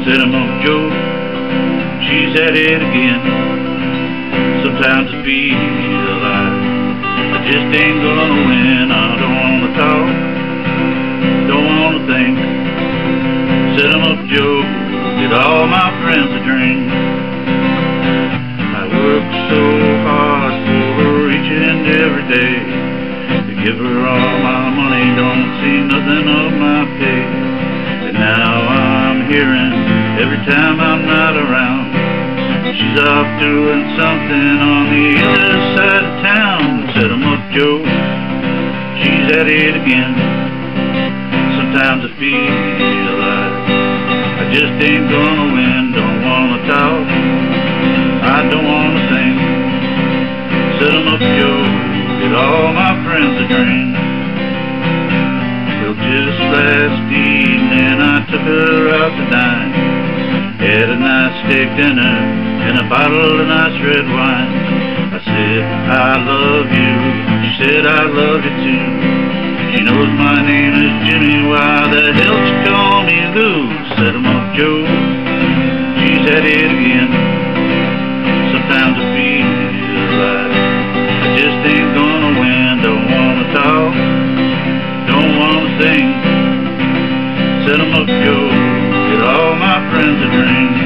Up, Joe. She's at it again. Sometimes it feels like I just ain't gonna win. I don't wanna talk, don't wanna think. Up, Joe. Get all my friends a drink. I work so hard for her each and every day. To give her all my money, don't see nothing of my pay. And now I'm hearing She's off doing something on the other side of town. Set 'em up, Joe. She's at it again. Sometimes I feel like I just ain't gonna win. Don't wanna talk. I don't wanna think. Set 'em up, Joe. Get all my friends a drink. Well, just last evening I took her out to dine. Had a nice steak dinner and a bottle of nice red wine. I said, I love you. She said, I love you too. She knows my name is Jimmy. Why the hell you call me Lou? Set him up, Joe. She's at it again. Sometimes I feel like I just ain't gonna win. Don't wanna talk. Don't wanna sing. Set him up, Joe. Get all my friends a drink.